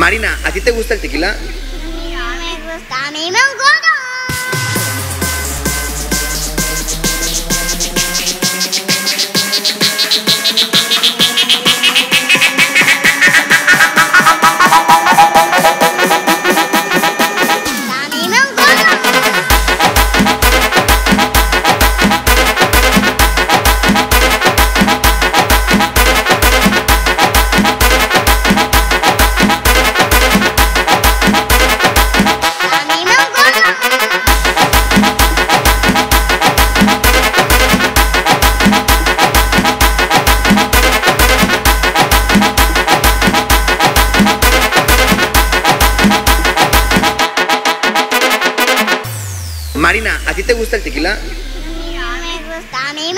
Marina, ¿a ti te gusta el tequila? No me gusta, a mí me gusta. Marina, ¿a ti te gusta el tequila? Me gusta, a mí.